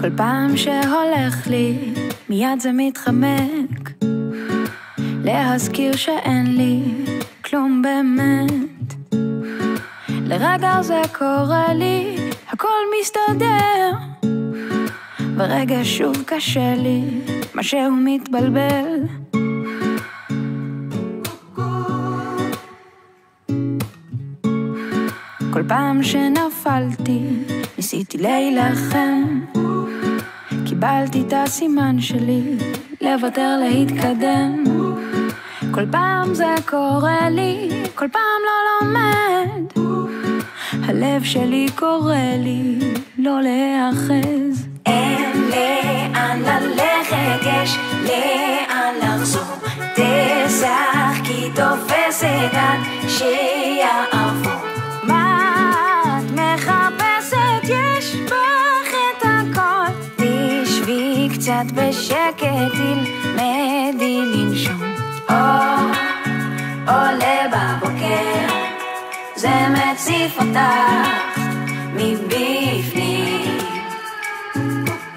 כל פעם שהולך לי, מיד זה מתחמק. להזכיר שאין לי כלום באמת. לרגע זה קורה לי, הכל מסתדר. ברגע שוב קשה לי, משהו מתבלבל. כל פעם שנפלתי, ניסיתי להילחם. קיבלתי את הסימן שלי, לוותר להתקדם. כל פעם זה קורה לי, כל פעם לא לומד. הלב שלי קורא לי לא להיאחז. אין לאן ללכת, יש לאן לחזור. תשחקי תופסת עד שיעבור. קצת בשקט, תלמדי לנשום. אור עולה בבוקר, זה מציף אותך מבפנים.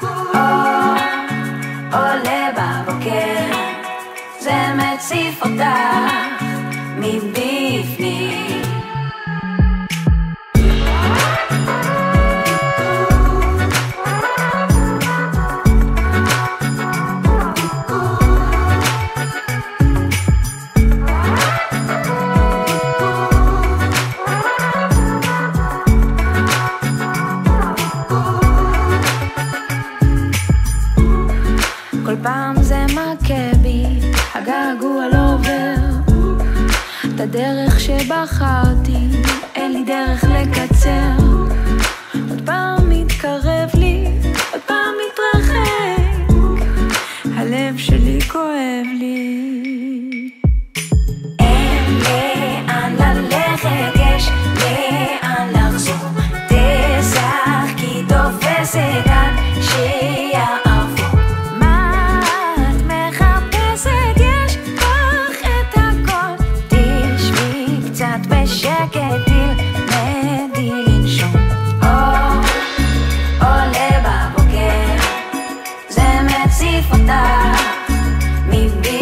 אור עולה בבוקר, זה מציף אותך מבפנים. פעם זה מכה בי, הגעגוע לא עובר. את הדרך שבחרתי, אין לי דרך לקצר. עוד פעם מתקרב לי, עוד פעם מתרחק. הלב שלי כואב לי. Olé baboke, זה מציף אותה מבית